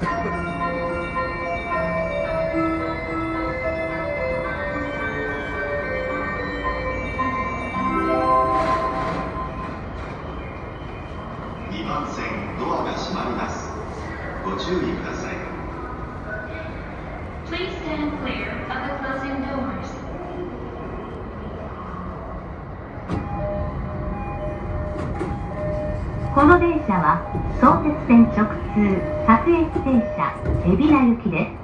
2番線ドアが閉まりますご注意ください Please stand clear of the closing doors. この電車は相鉄線直通各駅停車海老名行きです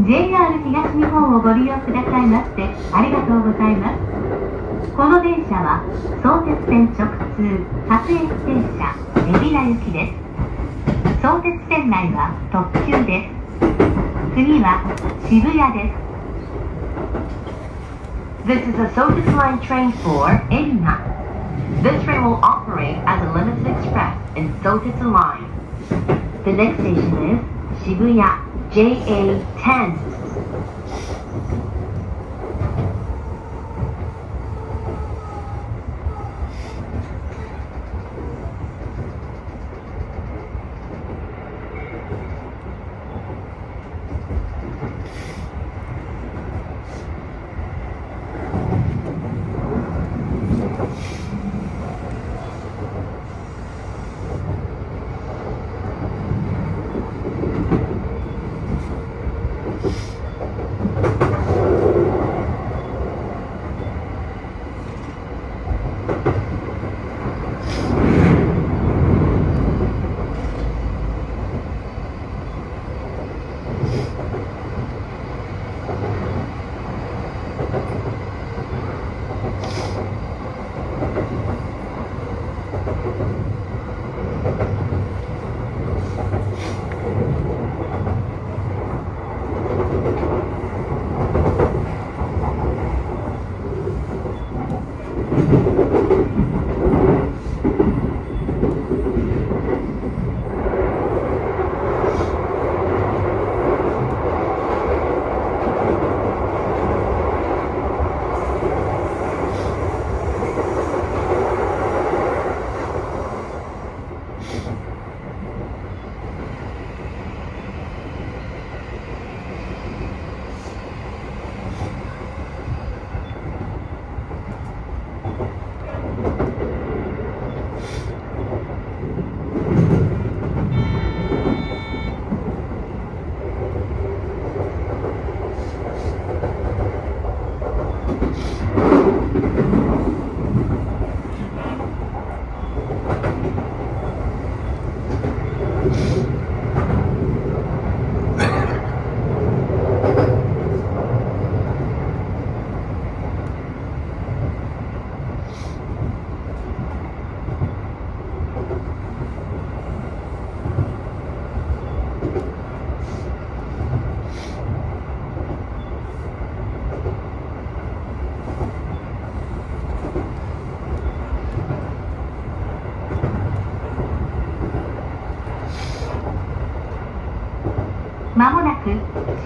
「JR 東日本をご利用くださいましてありがとうございます」この電車は相鉄線直通各駅停車海老名行きです相鉄線内は特急です次は渋谷です This is a Sotus Line train for Edina. This train will operate as a limited express in Sotus Line. The next station is Shibuya JA10.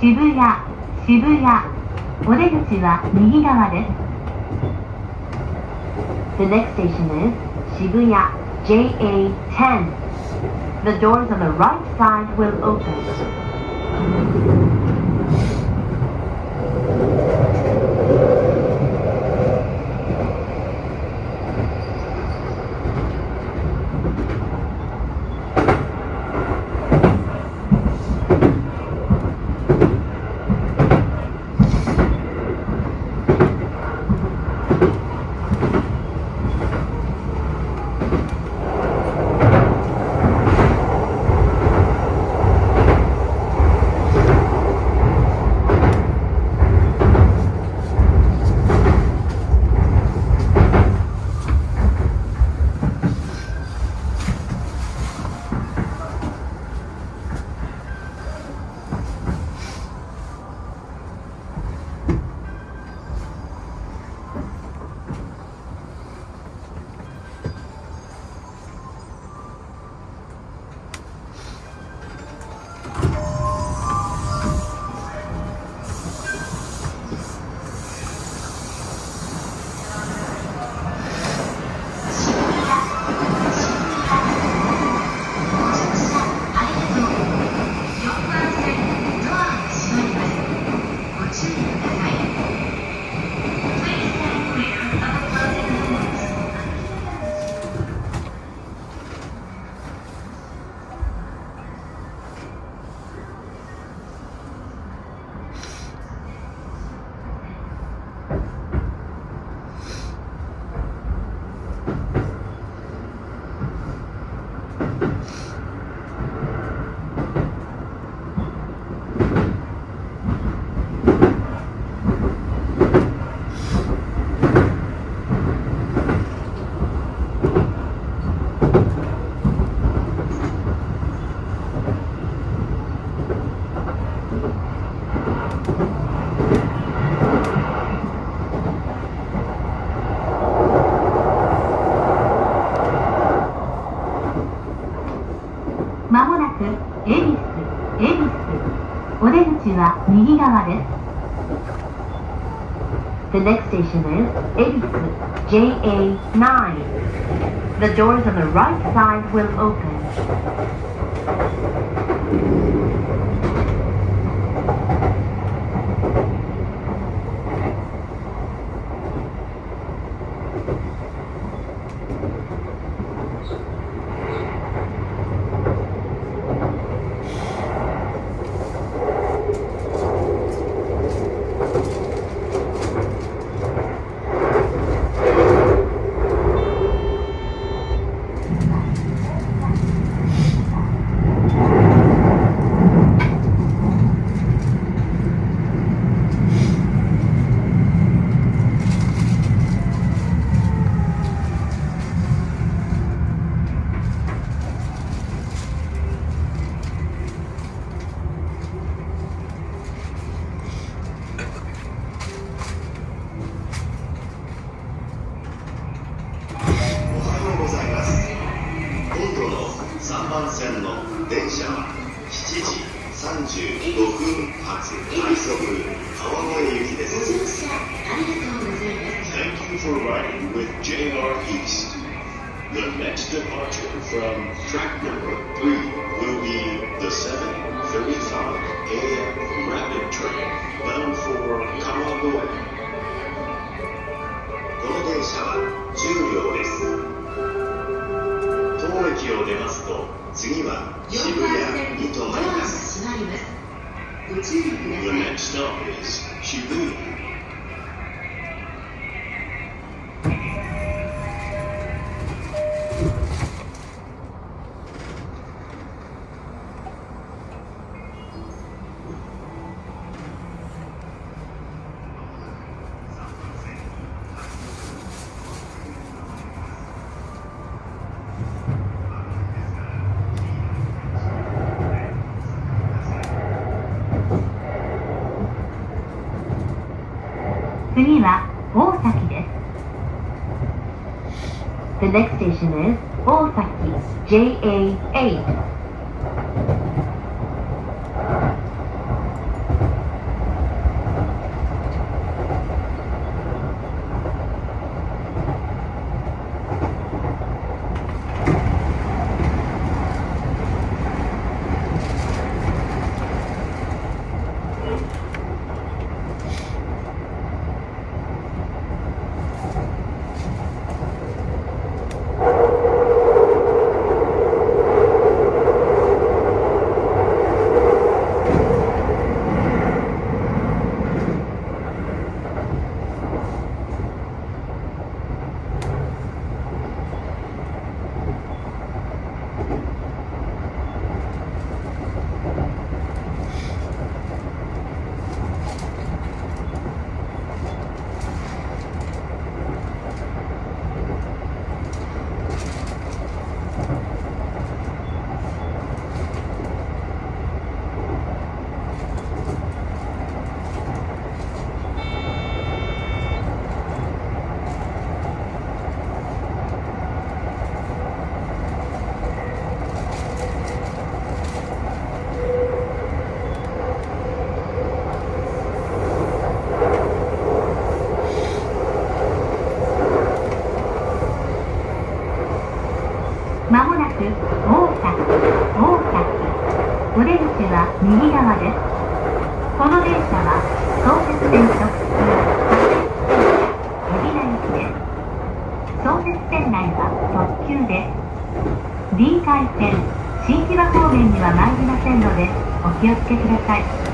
渋谷渋谷お出口は右側です The next station is Shibuya JA10. The doors on the right side will open.「まもなく恵比寿、恵比寿、お出口は右側です。The next station is Ebisu, JA9. The doors on the right side will open. 次は渋谷に停まります。JA8. 右側です。この電車は相鉄線直通海老名行きです。相鉄線内は特急です。D 回線、新木場方面には参りませんので、お気をつけください。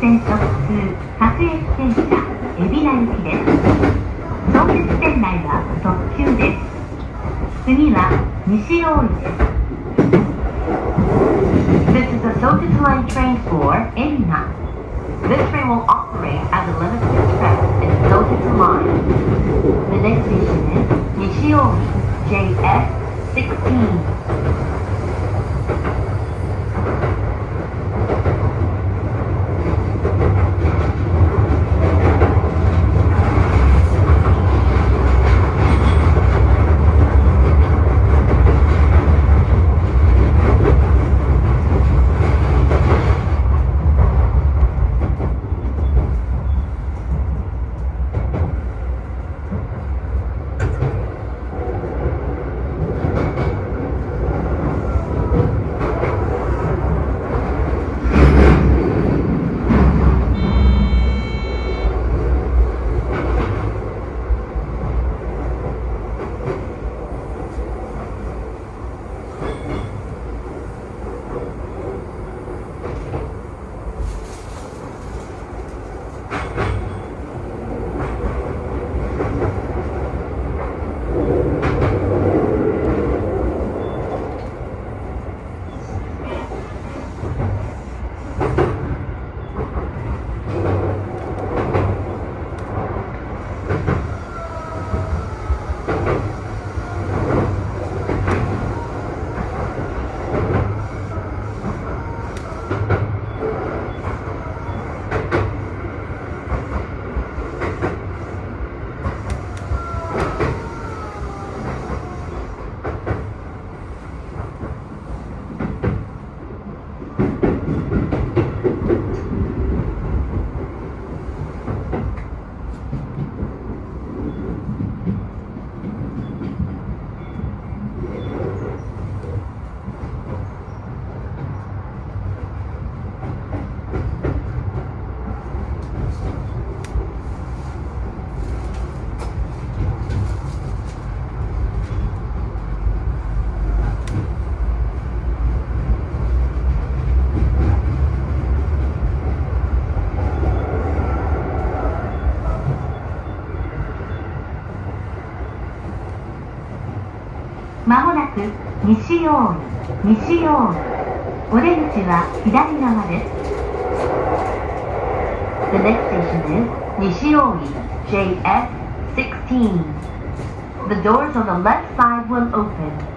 線直通各駅停車海老名行きです相鉄線内は特急です。次は西大井です。This is the Sotis Line train for 西大井西大井お出口は左側です The next station is Nishioi JS 16. The doors on the left side will open.「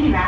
次は武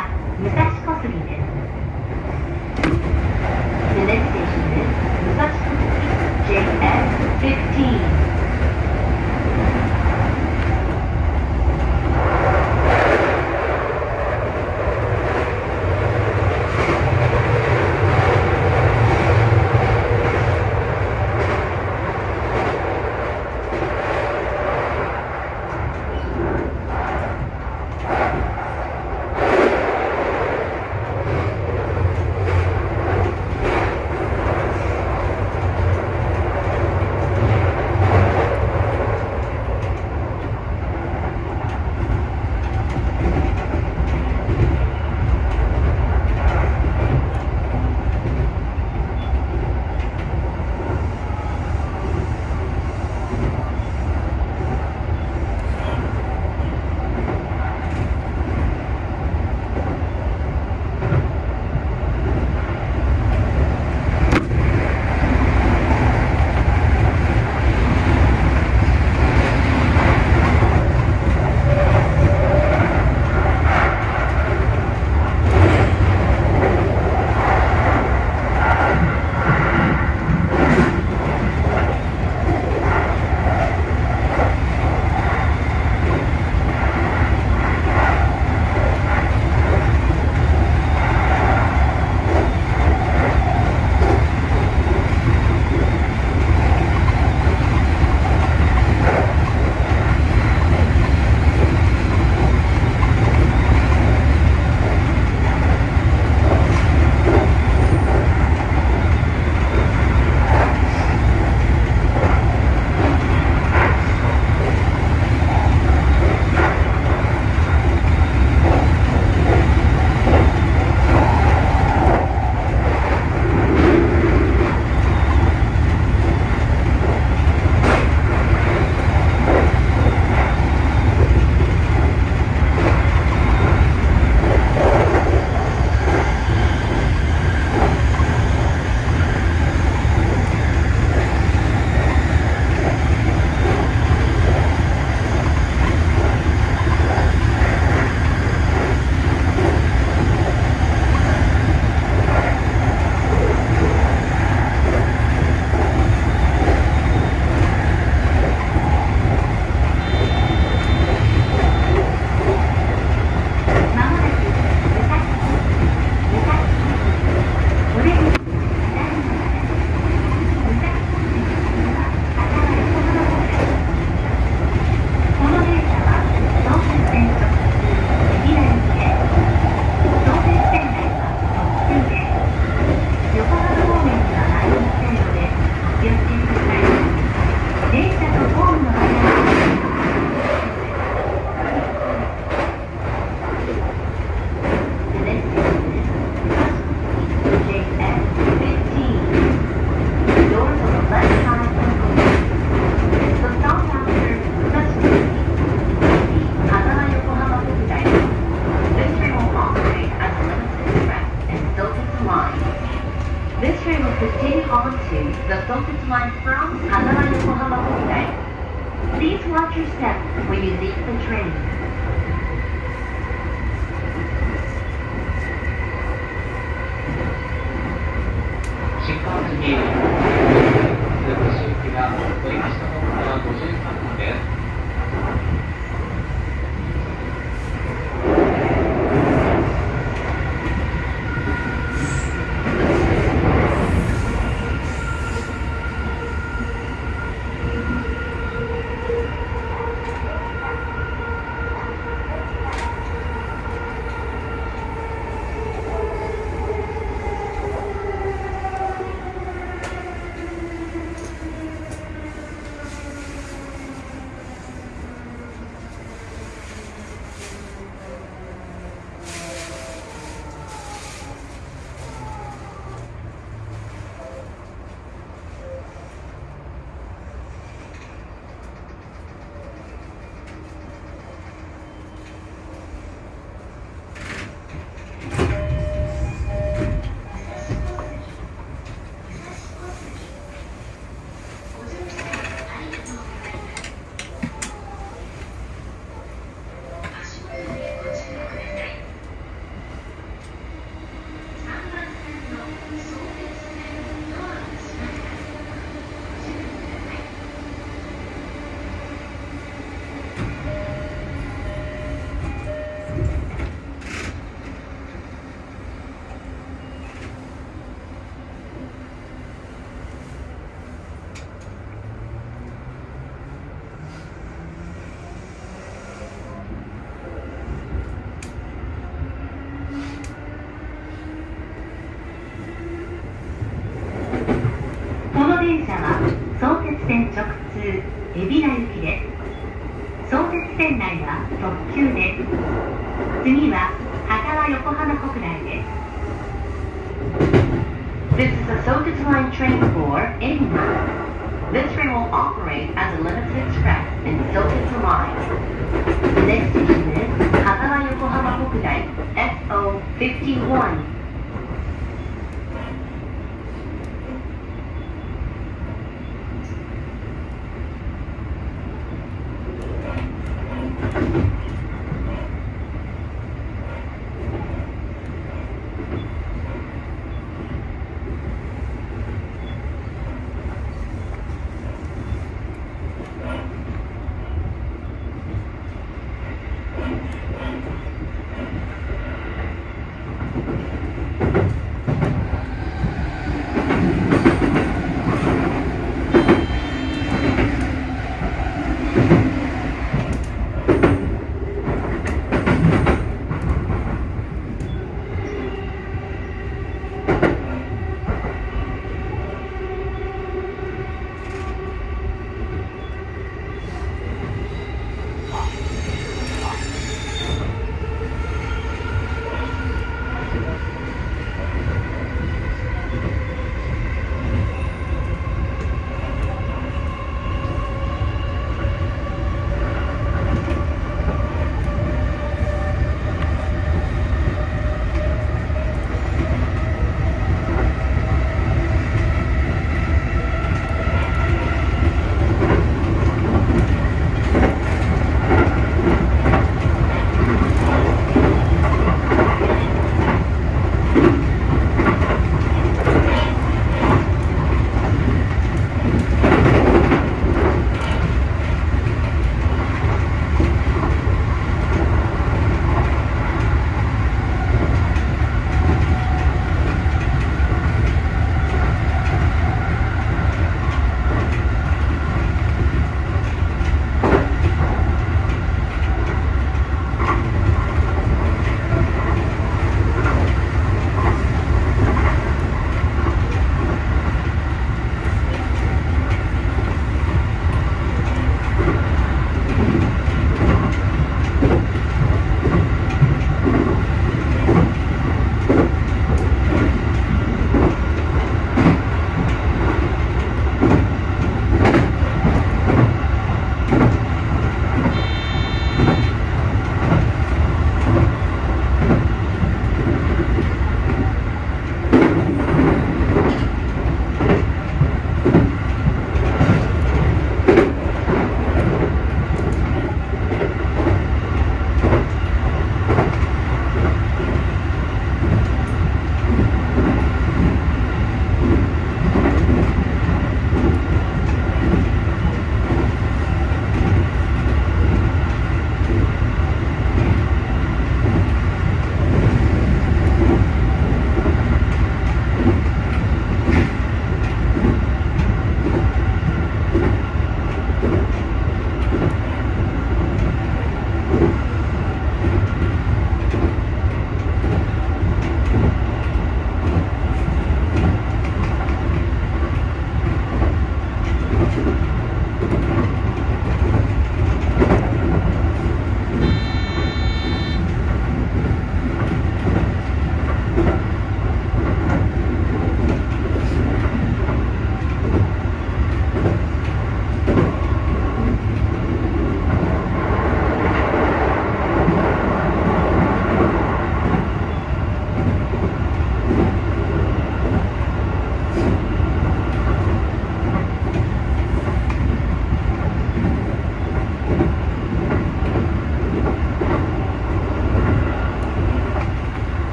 operate as a limited track in Silverton Line. Next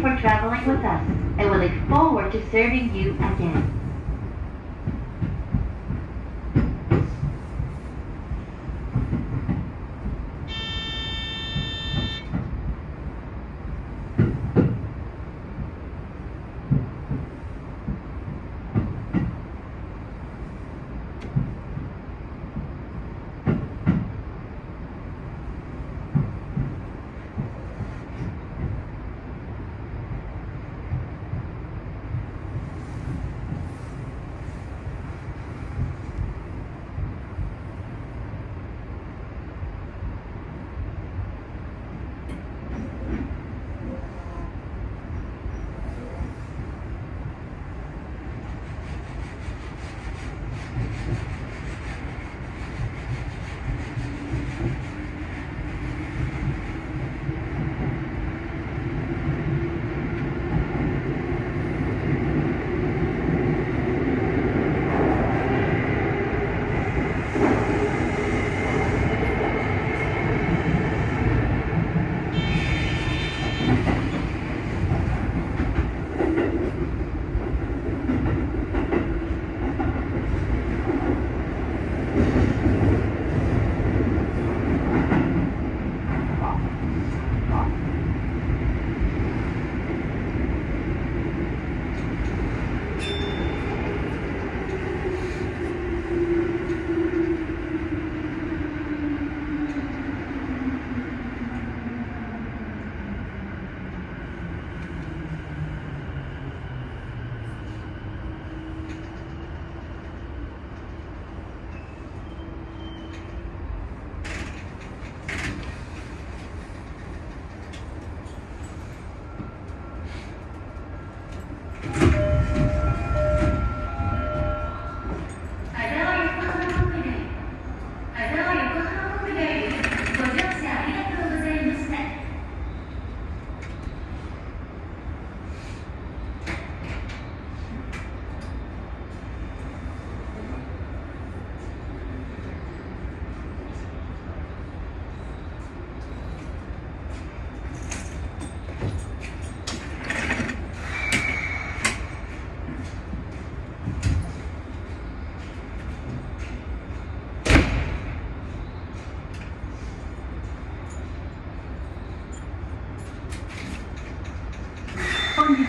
for traveling with us, and we look forward to serving you again.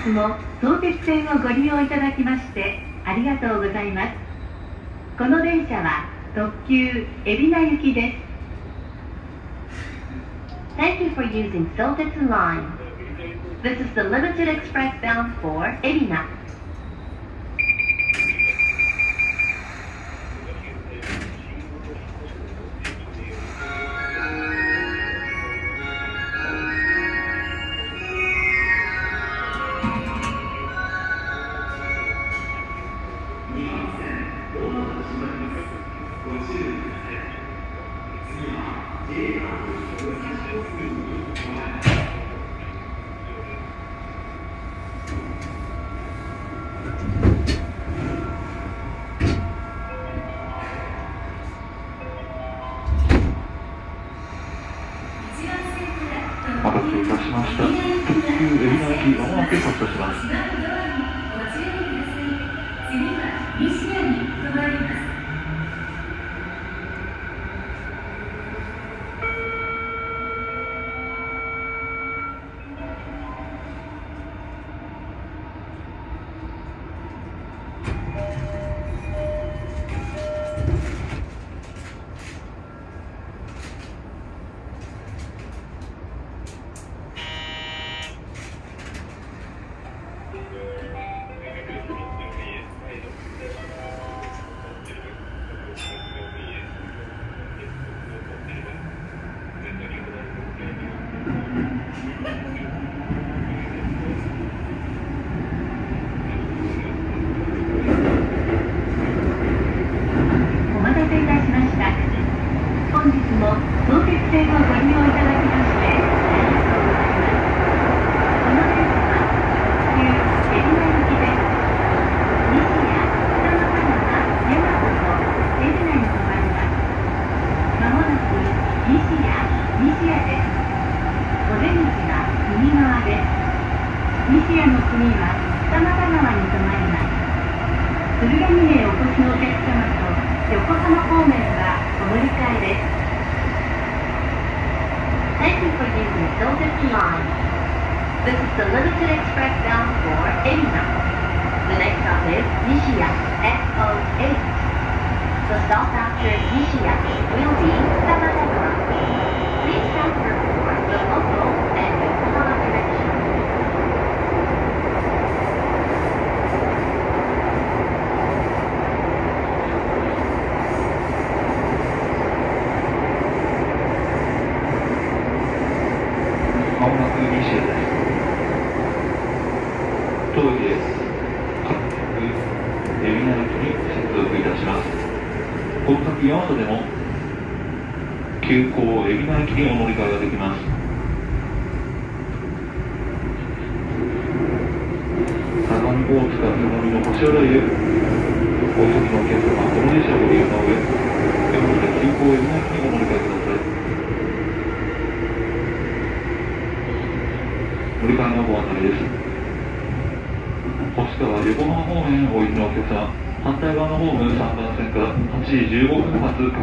も相鉄線をご利用いただきましてありがとうございますこの電車は特急海老名行きです Thank you for using Sotetsu Line. This is the limited express bound for 海老名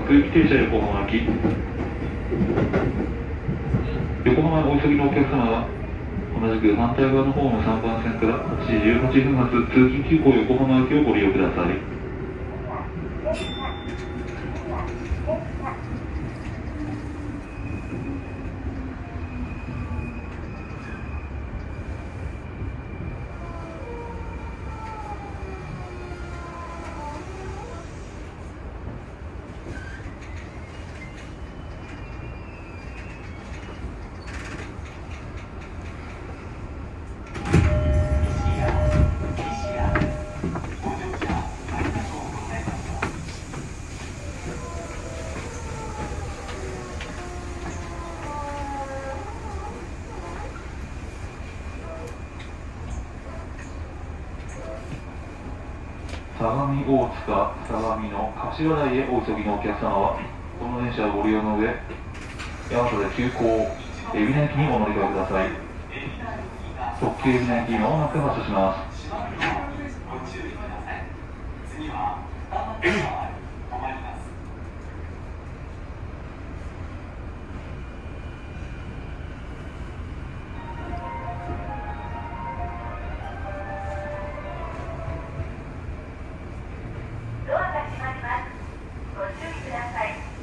空気停車横浜行き。横浜お急ぎのお客様は、同じく反対側のホーム3番線から8時18分発通勤急行横浜駅をご利用ください。相模大塚相模の柏台へお急ぎのお客様はこの電車をご利用の上大和で急行海老名駅にお乗り換えください。特急海老名駅まもなく発車しますドアが閉まりますご注意ください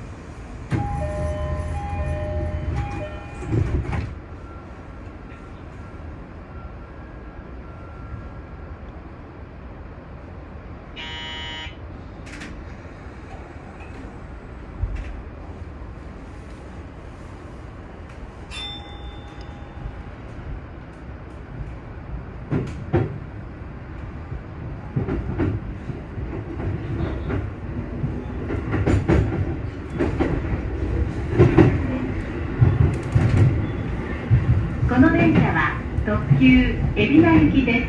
この電車は特急海老名行きです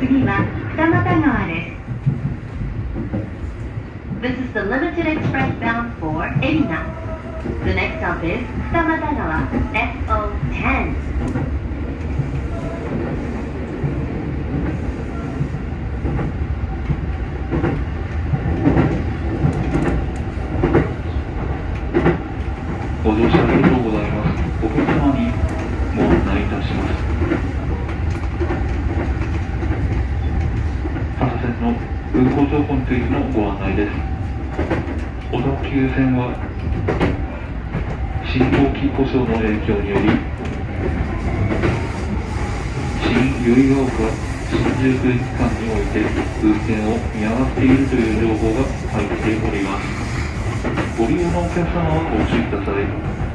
次は二俣川です This is the limited express bound for Erina. The next stop is Tamadagawa SO10. ご乗車ありがとうございますお客様にご案内いたします反射線の運行情報についてのご案内です。小田急線は信号機故障の影響により新由比ヶ丘新宿駅間において運転を見合わせているという情報が入っております。ご利用のお客様はご注意ください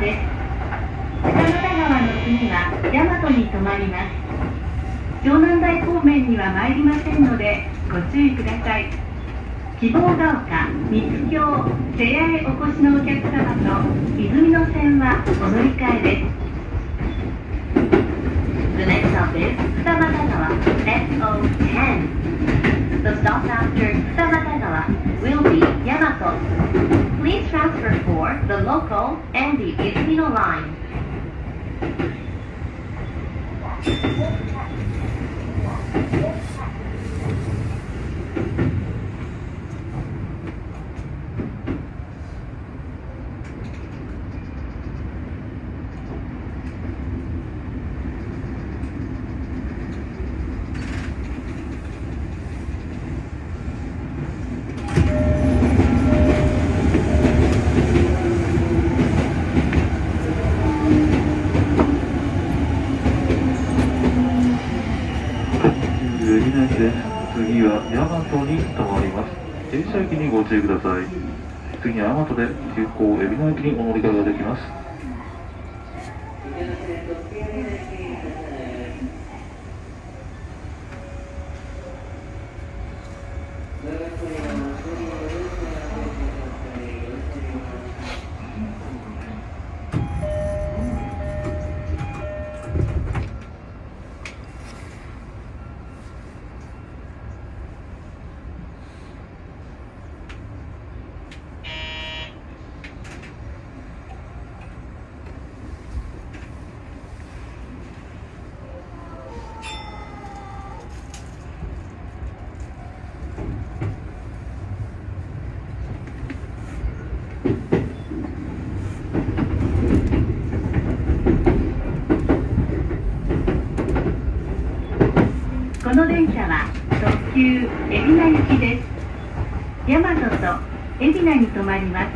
です二俣川の次は大和に停まります城南台方面には参りませんのでご注意ください希望が丘、三津京、瀬谷へお越しのお客様と泉の線はお乗り換えです The next stop is Futamatagawa SO10. The stop after Futamatagawa will be Yamato. Please transfer for the local and the Izumino line. 海 Thank you. 注意ください。次は大和で急行海老名駅にお乗り換えができますこの電車は特急海老名行きです。大和と海老名に停まります。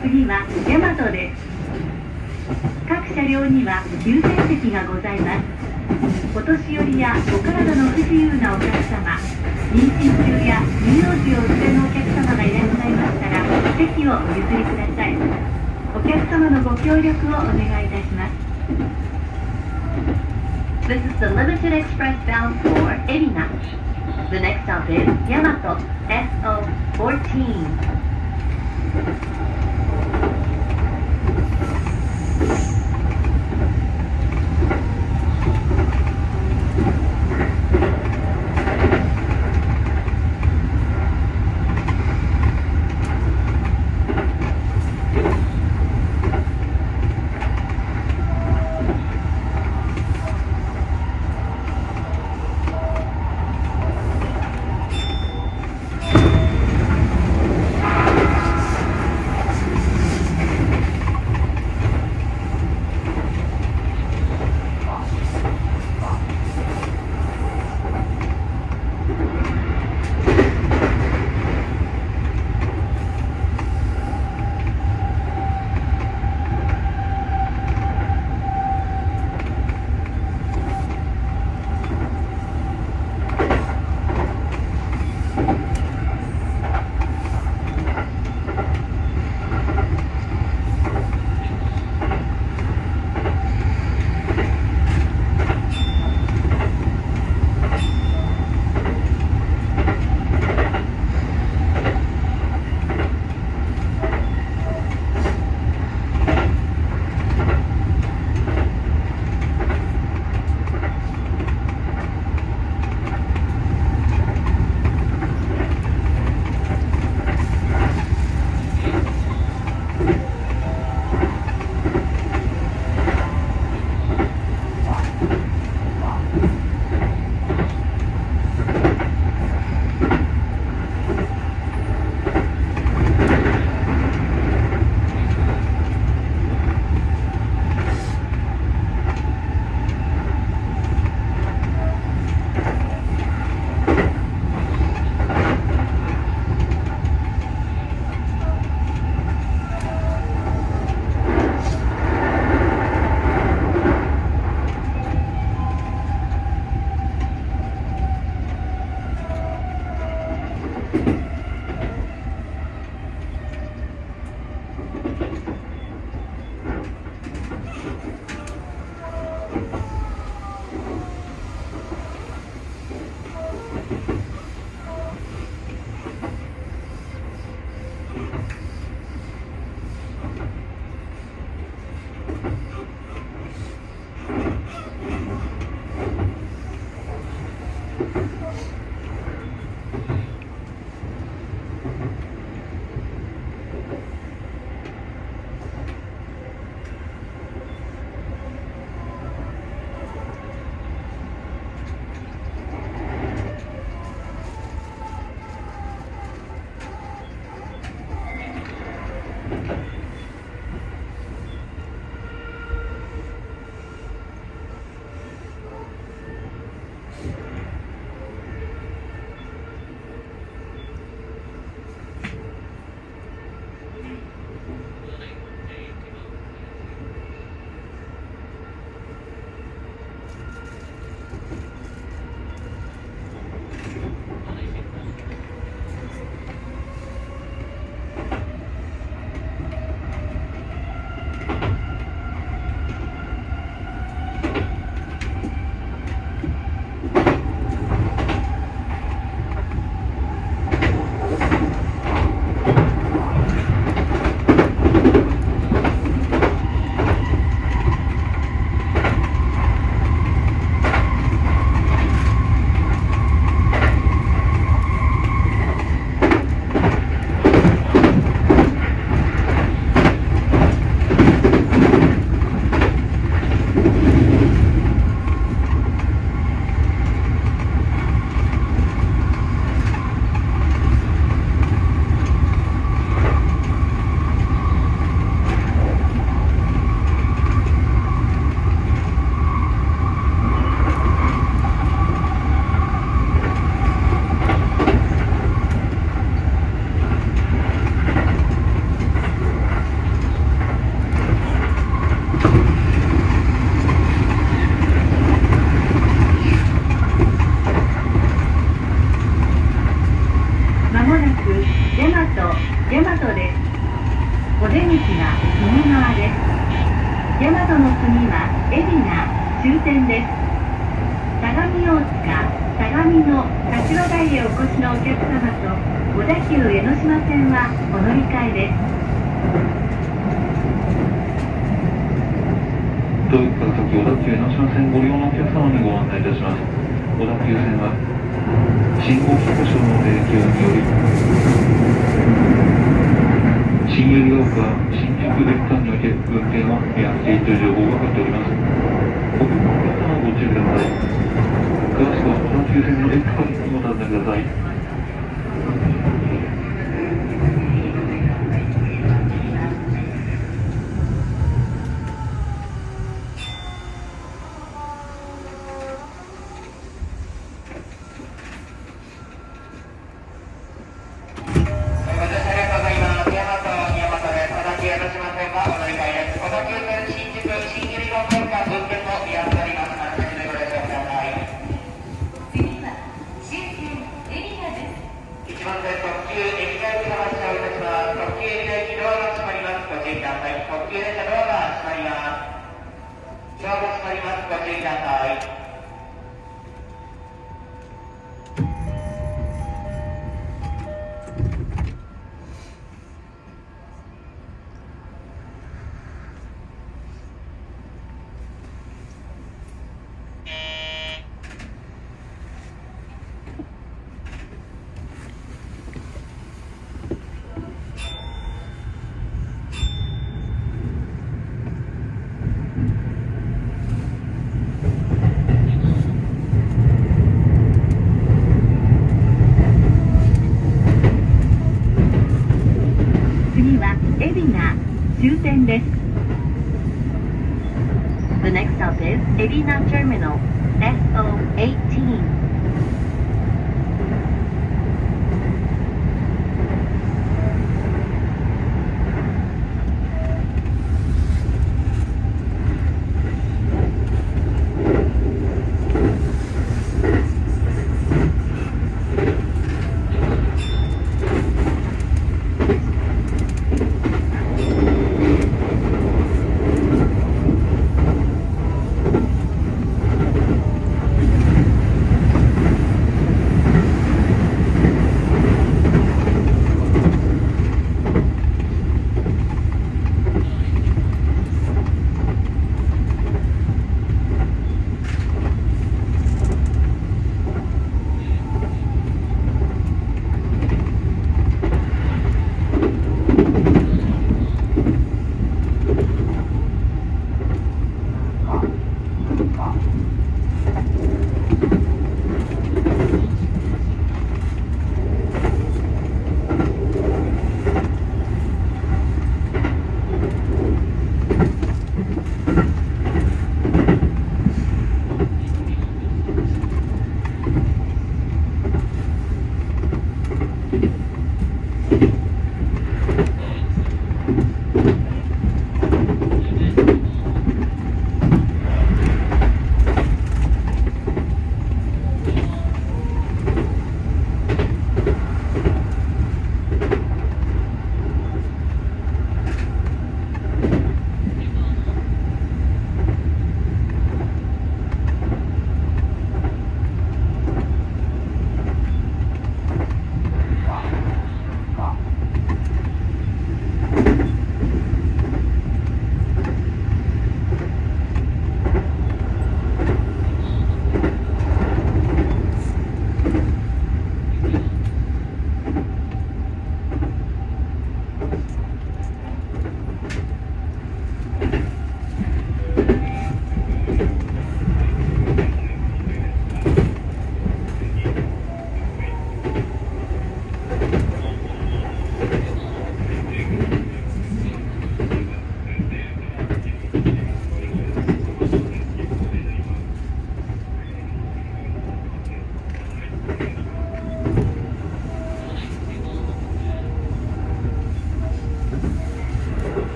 次は大和です各車両には優先席がございます。お年寄りやお体の不自由なお客様妊娠中や乳幼児をお連れのお客様がいらっしゃいましたら席をお譲りくださいお客様のご協力をお願いいたします。This is the limited express bound for Erina. The next stop is Yamato SO14.「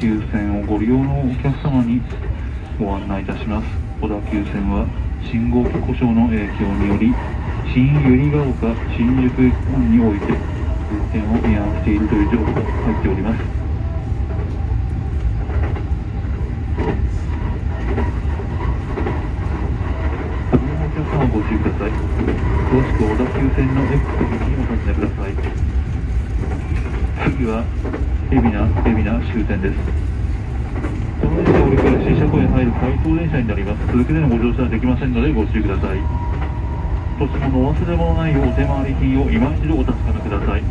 急線をご利用のお客様にご案内いたします。小田急線は信号機故障の影響により新百合ヶ丘新宿駅間において運転を見合わせているという情報が入っております旅のお客様ご注意ください詳しく小田急線の X にお尋ねください次は海老名海老名終点ですこの電車を折り返し車庫へ入る回送電車になります。続けてのご乗車はできませんのでご注意ください。土地物お忘れ物ないようお手回り品を今一度お確かめください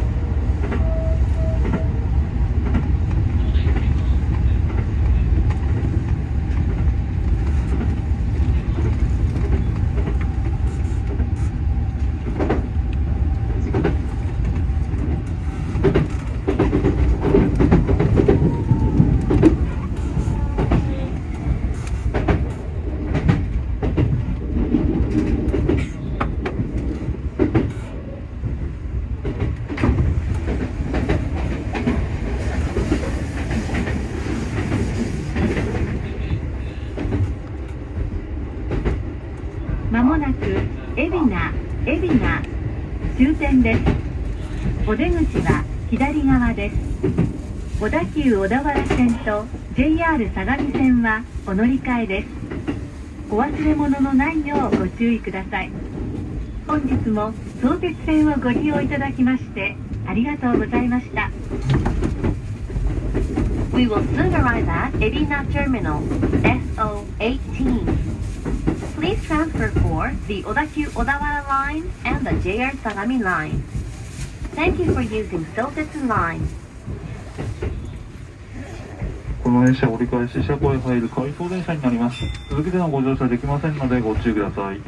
まもなく海老名海老名終点です。お出口は左側です。小田急小田原線と JR 相模線はお乗り換えです。お忘れ物のないようご注意ください。本日も相鉄線をご利用いただきましてありがとうございました。We will soon arrive at Ebina Terminal SO18. Please transfer for the Odakyu Odawara line and the JR Sagami line. Thank you for using Sotetsu line. この電車折り返し車庫へ入る回送電車になります続けてのご乗車できませんのでご注意ください